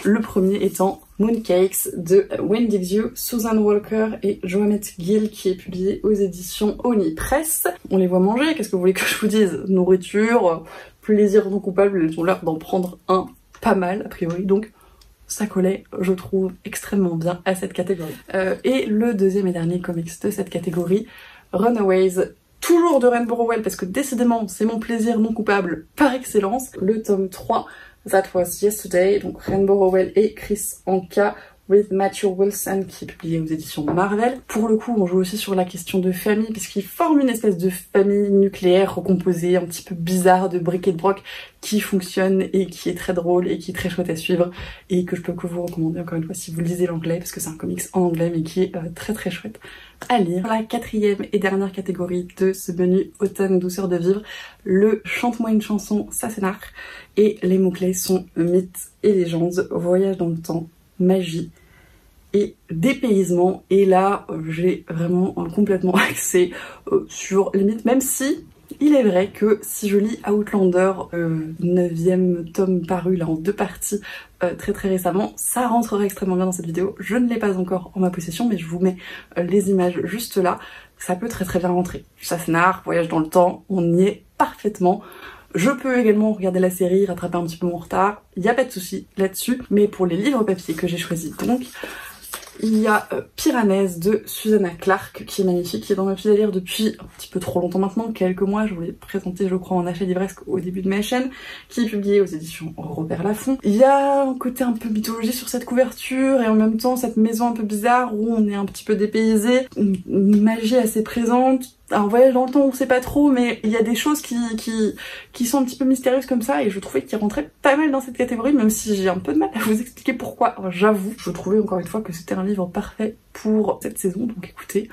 Le premier étant Mooncakes de Wendy View, Susan Walker et Joanne Gill qui est publié aux éditions Oni Press. On les voit manger, qu'est-ce que vous voulez que je vous dise? Nourriture, plaisir non coupable, ils ont l'air d'en prendre un pas mal a priori, donc ça collait, je trouve, extrêmement bien à cette catégorie. Euh, et le deuxième et dernier comics de cette catégorie, Runaways, toujours de Rainbow Rowell, parce que décidément, c'est mon plaisir non coupable par excellence. Le tome 3, That Was Yesterday, donc Rainbow Rowell et Chris Anka with Matthew Wilson qui est publié aux éditions Marvel. Pour le coup, on joue aussi sur la question de famille puisqu'il forme une espèce de famille nucléaire recomposée, un petit peu bizarre de brick et de broc qui fonctionne et qui est très drôle et qui est très chouette à suivre et que je peux que vous recommander encore une fois si vous lisez l'anglais parce que c'est un comics en anglais mais qui est euh, très très chouette à lire. La quatrième et dernière catégorie de ce menu automne douceur de vivre, le chante-moi une chanson, ça c'est et les mots-clés sont mythes et légendes, voyage dans le temps, magie et dépaysement. Et là, j'ai vraiment complètement axé euh, sur limite, même si il est vrai que si je lis Outlander, euh, 9 tome paru là en deux parties euh, très très récemment, ça rentrerait extrêmement bien dans cette vidéo. Je ne l'ai pas encore en ma possession, mais je vous mets euh, les images juste là. Ça peut très très bien rentrer. Sassenard, voyage dans le temps, on y est parfaitement. Je peux également regarder la série, rattraper un petit peu mon retard, il n'y a pas de souci là-dessus. Mais pour les livres papier que j'ai choisis donc, il y a euh, Piranèse de Susanna Clark qui est magnifique, qui est dans ma file à lire depuis un petit peu trop longtemps maintenant, quelques mois. Je vous l'ai présenté, je crois, en achat livresque au début de ma chaîne, qui est publié aux éditions Robert Laffont. Il y a un côté un peu mythologie sur cette couverture et en même temps cette maison un peu bizarre où on est un petit peu dépaysé, une magie assez présente un voyage dans le temps, on sait pas trop, mais il y a des choses qui, qui, qui sont un petit peu mystérieuses comme ça, et je trouvais qu'il rentrait pas mal dans cette catégorie, même si j'ai un peu de mal à vous expliquer pourquoi. J'avoue, je trouvais encore une fois que c'était un livre parfait pour cette saison, donc écoutez,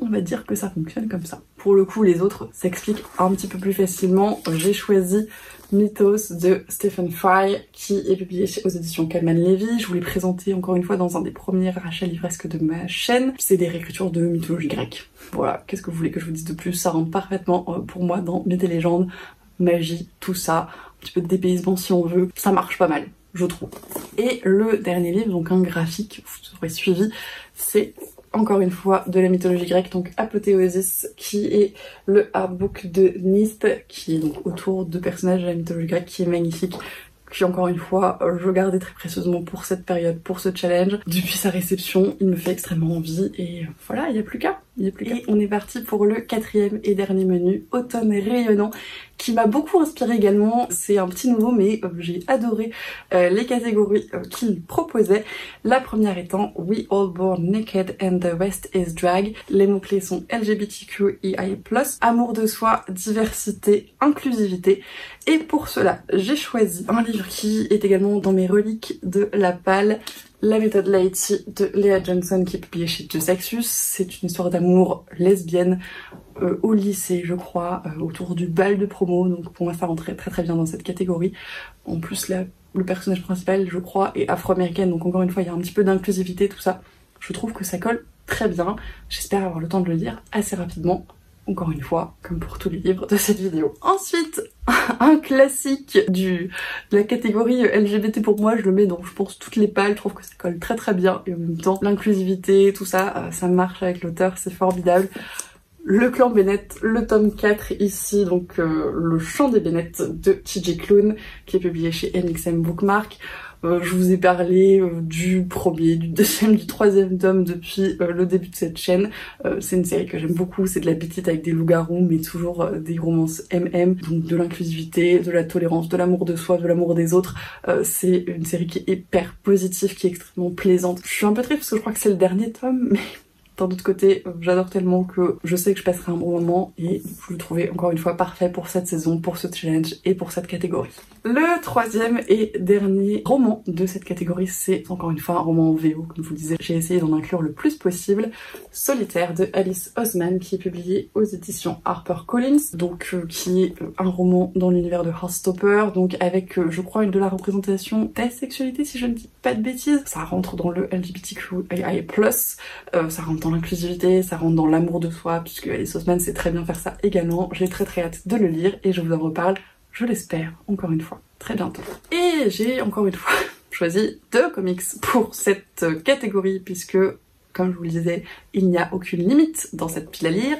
on va dire que ça fonctionne comme ça. Pour le coup, les autres s'expliquent un petit peu plus facilement. J'ai choisi Mythos de Stephen Fry, qui est publié aux éditions Calman Levy. Je vous l'ai présenté encore une fois dans un des premiers rachats livresques de ma chaîne. C'est des réécritures de mythologie grecque. Voilà, qu'est-ce que vous voulez que je vous dise de plus? Ça rentre parfaitement euh, pour moi dans Mythes et légendes, magie, tout ça, un petit peu de dépaysement si on veut. Ça marche pas mal, je trouve. Et le dernier livre, donc un graphique, vous aurez suivi, c'est encore une fois de la mythologie grecque, donc Apothéosis, qui est le artbook de Nist, qui est donc autour de personnages de la mythologie grecque, qui est magnifique, qui encore une fois je gardais très précieusement pour cette période, pour ce challenge. Depuis sa réception, il me fait extrêmement envie et voilà, il n'y a plus qu'à. Et on est parti pour le quatrième et dernier menu, automne rayonnant, qui m'a beaucoup inspiré également. C'est un petit nouveau, mais euh, j'ai adoré euh, les catégories euh, qu'il proposait. La première étant We All Born Naked and the West is Drag. Les mots-clés sont LGBTQIA+, amour de soi, diversité, inclusivité. Et pour cela, j'ai choisi un livre qui est également dans mes reliques de la palle, la méthode Lighty de Leah Johnson qui est publiée chez The Sexus. C'est une histoire d'amour lesbienne euh, au lycée, je crois, euh, autour du bal de promo. Donc pour moi, ça rentrait très très bien dans cette catégorie. En plus, là, le personnage principal, je crois, est afro-américaine. Donc encore une fois, il y a un petit peu d'inclusivité, tout ça je trouve que ça colle très bien. J'espère avoir le temps de le lire assez rapidement encore une fois, comme pour tous les livres de cette vidéo. Ensuite, un classique du, de la catégorie LGBT pour moi, je le mets dans, je pense, toutes les pales, je trouve que ça colle très très bien, et en même temps, l'inclusivité, tout ça, euh, ça marche avec l'auteur, c'est formidable. Le clan Bennett, le tome 4 ici, donc euh, le chant des Bennett de TJ Clown, qui est publié chez NXM Bookmark. Euh, je vous ai parlé euh, du premier, du deuxième, du troisième tome depuis euh, le début de cette chaîne. c'est une série que j'aime beaucoup, c'est de la petite avec des loups-garous, mais toujours des romances MM, donc de l'inclusivité, de la tolérance, de l'amour de soi, de l'amour des autres. c'est une série qui est hyper positive, qui est extrêmement plaisante. Je suis un peu triste parce que je crois que c'est le dernier tome, mais d'un autre côté, j'adore tellement que je sais que je passerai un bon moment et vous le trouvez encore une fois parfait pour cette saison, pour ce challenge et pour cette catégorie. Le troisième et dernier roman de cette catégorie, c'est encore une fois un roman en VO, comme je vous le disais. J'ai essayé d'en inclure le plus possible. Solitaire de Alice Osman, qui est publié aux éditions HarperCollins, donc euh, qui est euh, un roman dans l'univers de Heartstopper, donc avec, euh, je crois, une de la représentation sexualité si je ne dis pas de bêtises. Ça rentre dans le LGBTQIA+, ça rentre l'inclusivité, ça rentre dans l'amour de soi, puisque Alice Osman sait très bien faire ça également. J'ai très très hâte de le lire et je vous en reparle, je l'espère, encore une fois, très bientôt. Et j'ai encore une fois choisi deux comics pour cette catégorie, puisque comme je vous le disais, il n'y a aucune limite dans cette pile à lire.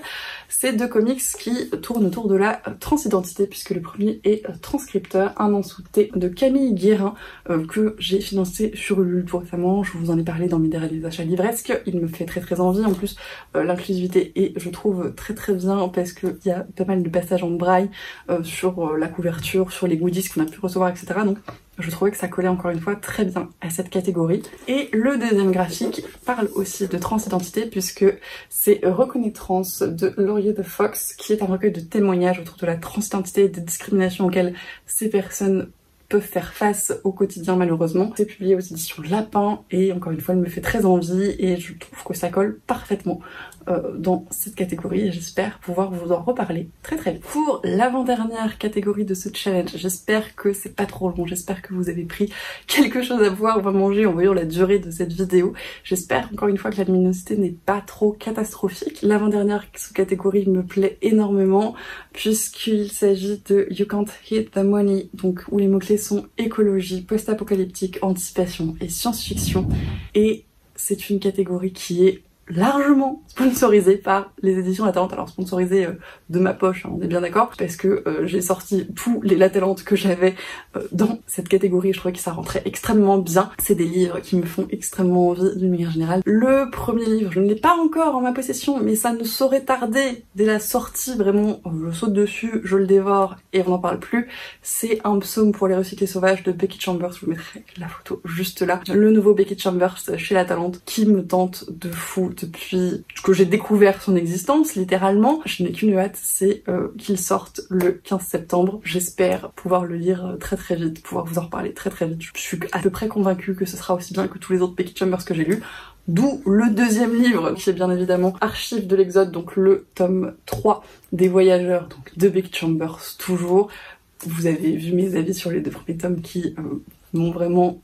C'est deux comics qui tournent autour de la transidentité, puisque le premier est Transcripteur, un ensouté de Camille Guérin, euh, que j'ai financé sur Ulule tout récemment. Je vous en ai parlé dans mes derniers achats livresques. Il me fait très très envie. En plus, euh, l'inclusivité est, je trouve, très très bien, parce qu'il y a pas mal de passages en braille euh, sur la couverture, sur les goodies qu'on a pu recevoir, etc. Donc je trouvais que ça collait encore une fois très bien à cette catégorie. Et le deuxième graphique parle aussi de transidentité puisque c'est Reconnaissance de Laurier de Fox qui est un recueil de témoignages autour de la transidentité et des discriminations auxquelles ces personnes peuvent faire face au quotidien malheureusement. C'est publié aux éditions Lapin et encore une fois elle me fait très envie et je trouve que ça colle parfaitement euh, dans cette catégorie et j'espère pouvoir vous en reparler très très vite. Pour l'avant-dernière catégorie de ce challenge, j'espère que c'est pas trop long, j'espère que vous avez pris quelque chose à boire ou à manger en voyant la durée de cette vidéo. J'espère encore une fois que la luminosité n'est pas trop catastrophique. L'avant-dernière sous-catégorie me plaît énormément puisqu'il s'agit de You Can't Hit the Money, donc où les mots-clés sont écologie, post-apocalyptique, anticipation et science-fiction. Et c'est une catégorie qui est largement sponsorisé par les éditions La Talente. Alors sponsorisé euh, de ma poche, hein, on est bien d'accord, parce que euh, j'ai sorti tous les La que j'avais euh, dans cette catégorie. Je trouvais que ça rentrait extrêmement bien. C'est des livres qui me font extrêmement envie d'une manière générale. Le premier livre, je ne l'ai pas encore en ma possession, mais ça ne saurait tarder dès la sortie. Vraiment, je saute dessus, je le dévore et on n'en parle plus. C'est un psaume pour les recyclés sauvages de Becky Chambers. Je vous mettrai la photo juste là. Le nouveau Becky Chambers chez La Talente qui me tente de fou depuis que j'ai découvert son existence, littéralement. Je n'ai qu'une hâte, c'est euh, qu'il sorte le 15 septembre. J'espère pouvoir le lire euh, très très vite, pouvoir vous en reparler très très vite. Je suis à peu près convaincue que ce sera aussi bien que tous les autres Becky Chambers que j'ai lus. D'où le deuxième livre, qui est bien évidemment Archives de l'Exode, donc le tome 3 des voyageurs, donc de Becky Chambers toujours. Vous avez vu mes avis sur les deux premiers tomes qui euh, m'ont vraiment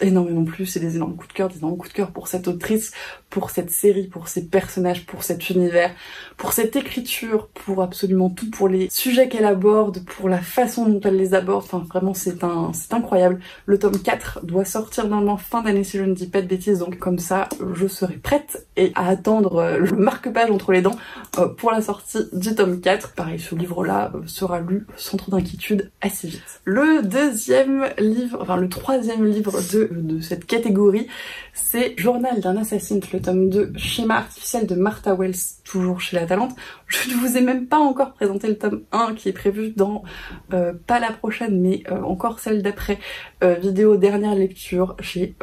énormément plus, c'est des énormes coups de cœur, des énormes coups de cœur pour cette autrice, pour cette série, pour ces personnages, pour cet univers, pour cette écriture, pour absolument tout, pour les sujets qu'elle aborde, pour la façon dont elle les aborde, enfin vraiment c'est un, c'est incroyable. Le tome 4 doit sortir normalement fin d'année si je ne dis pas de bêtises, donc comme ça je serai prête et à attendre euh, le marque-page entre les dents euh, pour la sortie du tome 4. Pareil, ce livre-là euh, sera lu sans trop d'inquiétude assez vite. Le deuxième livre, enfin le troisième livre de de cette catégorie, c'est Journal d'un assassin, le tome 2, schéma artificiel de Martha Wells, toujours chez La Talente. Je ne vous ai même pas encore présenté le tome 1 qui est prévu dans, euh, pas la prochaine, mais euh, encore celle d'après, euh, vidéo dernière lecture. J'ai,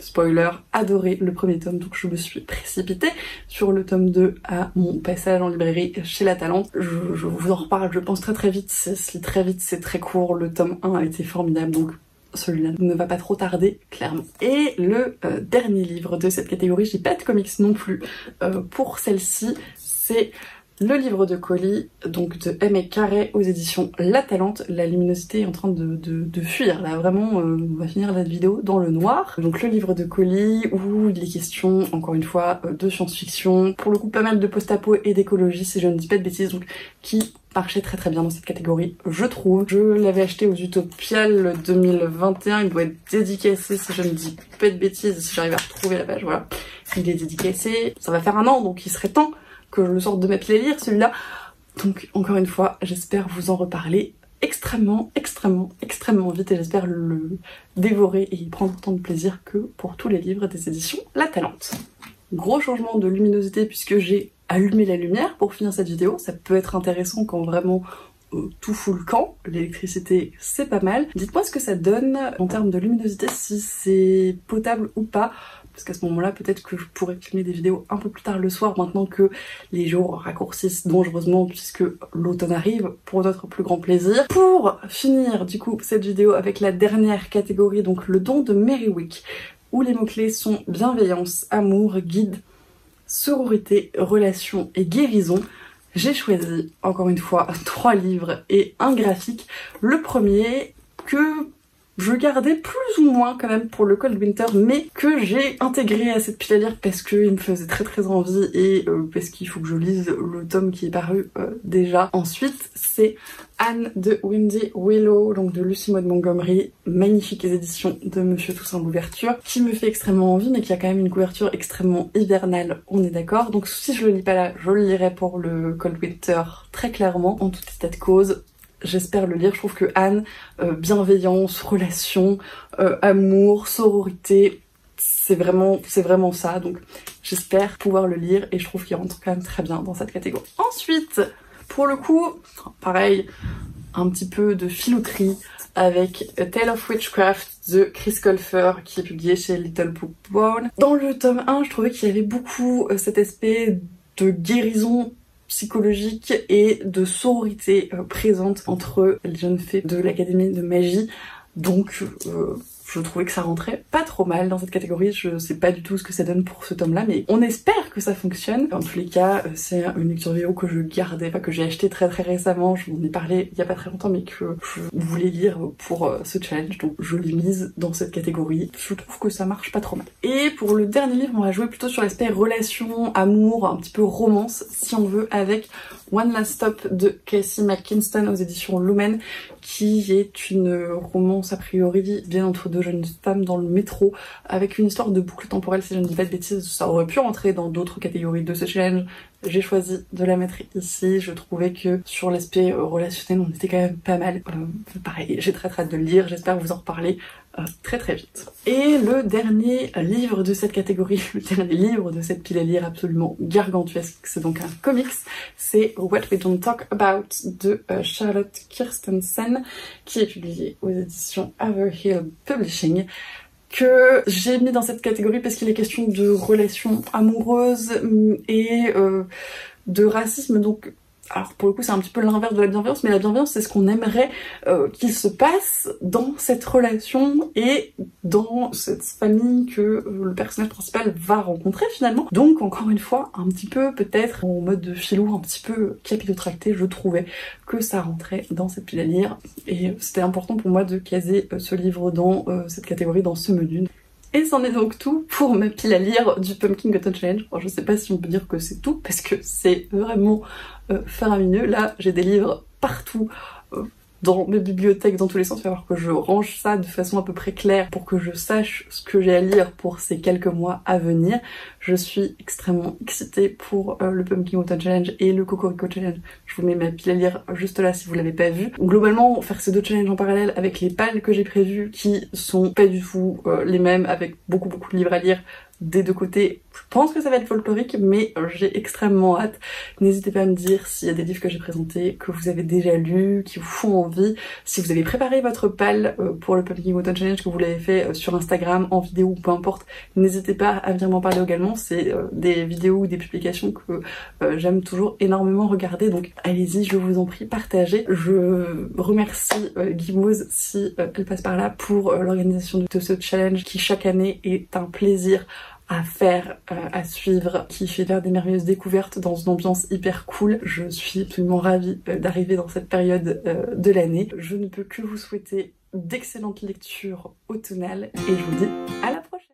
spoiler, adoré le premier tome, donc je me suis précipitée sur le tome 2 à mon passage en librairie chez La Talente. Je, je vous en reparle, je pense très très vite, c'est très vite, c'est très court, le tome 1 a été formidable, donc celui-là ne va pas trop tarder, clairement. Et le euh, dernier livre de cette catégorie, j'ai pas de comics non plus. Euh, pour celle-ci, c'est le livre de colis, donc de M. Carré aux éditions La Talente. La luminosité est en train de, fuir. Là, vraiment, euh, on va finir la vidéo dans le noir. Donc le livre de colis où il est question, encore une fois, euh, de science-fiction. Pour le coup, pas mal de post-apo et d'écologie, si je ne dis pas de bêtises. Donc qui marchait très très bien dans cette catégorie, je trouve. Je l'avais acheté aux Utopiales 2021, il doit être dédicacé si je ne dis pas de bêtises, si j'arrive à retrouver la page, voilà. Il est dédicacé, ça va faire un an, donc il serait temps que je le sorte de ma lire celui-là. Donc encore une fois, j'espère vous en reparler extrêmement, extrêmement, extrêmement vite et j'espère le dévorer et y prendre autant de plaisir que pour tous les livres des éditions La Talente. Gros changement de luminosité puisque j'ai allumé la lumière pour finir cette vidéo. Ça peut être intéressant quand vraiment euh, tout fout le camp. L'électricité, c'est pas mal. Dites-moi ce que ça donne en termes de luminosité, si c'est potable ou pas parce qu'à ce moment-là, peut-être que je pourrais filmer des vidéos un peu plus tard le soir, maintenant que les jours raccourcissent dangereusement puisque l'automne arrive, pour notre plus grand plaisir. Pour finir, du coup, cette vidéo avec la dernière catégorie, donc le don de Merrywick, où les mots-clés sont bienveillance, amour, guide, sororité, relation et guérison. J'ai choisi, encore une fois, trois livres et un graphique. Le premier, que je gardais plus ou moins quand même pour le Cold Winter, mais que j'ai intégré à cette pile à lire parce qu'il me faisait très très envie et euh, parce qu'il faut que je lise le tome qui est paru euh, déjà. Ensuite, c'est Anne de Windy Willow, donc de Lucy Maud Montgomery, magnifiques éditions de Monsieur Toussaint l'ouverture, qui me fait extrêmement envie, mais qui a quand même une couverture extrêmement hivernale, on est d'accord. Donc si je le lis pas là, je le lirai pour le Cold Winter très clairement, en tout état de cause j'espère le lire. Je trouve que Anne, euh, bienveillance, relation, euh, amour, sororité, c'est vraiment, c'est vraiment ça. Donc j'espère pouvoir le lire et je trouve qu'il rentre quand même très bien dans cette catégorie. Ensuite, pour le coup, pareil, un petit peu de filouterie avec A Tale of Witchcraft de Chris Colfer qui est publié chez Little Book Bone. Dans le tome 1, je trouvais qu'il y avait beaucoup euh, cet aspect de guérison psychologique et de sororité euh, présente entre les jeunes fées de l'académie de magie. Donc euh, je trouvais que ça rentrait pas trop mal dans cette catégorie. Je sais pas du tout ce que ça donne pour ce tome-là, mais on espère que ça fonctionne. En tous les cas, euh, c'est une lecture vidéo que je gardais, enfin que j'ai acheté très très récemment. Je vous en ai parlé il y a pas très longtemps, mais que je voulais lire pour euh, ce challenge. Donc je l'ai mise dans cette catégorie. Je trouve que ça marche pas trop mal. Et pour le dernier livre, on va jouer plutôt sur l'aspect relation, amour, un petit peu romance, si on veut, avec One Last Stop de Casey McKinston aux éditions Lumen, qui est une romance a priori bien entre deux jeunes femmes dans le métro, avec une histoire de boucle temporelle, si je ne dis pas de bêtises. Ça aurait pu rentrer dans d'autres catégories de ce challenge. J'ai choisi de la mettre ici. Je trouvais que sur l'aspect euh, relationnel, on était quand même pas mal. Euh, pareil, j'ai très hâte de le lire. J'espère vous en reparler euh, très très vite. Et le dernier livre de cette catégorie, le dernier livre de cette pile à lire absolument gargantuesque, c'est donc un comics, c'est What We Don't Talk About de Charlotte Kirstensen, qui est publié aux éditions Haverhill Publishing que j'ai mis dans cette catégorie parce qu'il est question de relations amoureuses mm, et euh, de racisme, donc alors pour le coup c'est un petit peu l'inverse de la bienveillance, mais la bienveillance c'est ce qu'on aimerait euh, qu'il se passe dans cette relation et dans cette famille que euh, le personnage principal va rencontrer finalement. Donc encore une fois, un petit peu peut-être en mode de filou, un petit peu capillotracté, je trouvais que ça rentrait dans cette pile à lire et c'était important pour moi de caser euh, ce livre dans cette catégorie, dans ce menu. Et c'en est donc tout pour ma pile à lire du Pumpkin Cotton Challenge. je sais pas si on peut dire que c'est tout parce que c'est vraiment euh, faramineux. Là, j'ai des livres partout. Dans mes bibliothèques dans tous les sens, il va falloir que je range ça de façon à peu près claire pour que je sache ce que j'ai à lire pour ces quelques mois à venir. Je suis extrêmement excitée pour euh, le Pumpkin Autumn Challenge et le Cocorico Challenge. Je vous mets ma pile à lire juste là si vous l'avez pas vu. Globalement, faire ces deux challenges en parallèle avec les pales que j'ai prévues qui sont pas du tout euh, les mêmes avec beaucoup beaucoup de livres à lire, des deux côtés. Je pense que ça va être folklorique, mais j'ai extrêmement hâte. N'hésitez pas à me dire s'il y a des livres que j'ai présentés, que vous avez déjà lus, qui vous font envie. Si vous avez préparé votre pal euh, pour le Pumpkin Autumn Challenge, que vous l'avez fait euh, sur Instagram, en vidéo ou peu importe, n'hésitez pas à venir m'en parler également. C'est euh, des vidéos ou des publications que j'aime toujours énormément regarder. Donc allez-y, je vous en prie, partagez. Je remercie Guimose si elle passe par là pour l'organisation de ce challenge qui chaque année est un plaisir à faire, euh, à suivre, qui fait faire des merveilleuses découvertes dans une ambiance hyper cool. Je suis absolument ravie euh, d'arriver dans cette période euh, de l'année. Je ne peux que vous souhaiter d'excellentes lectures automnales et je vous dis à la prochaine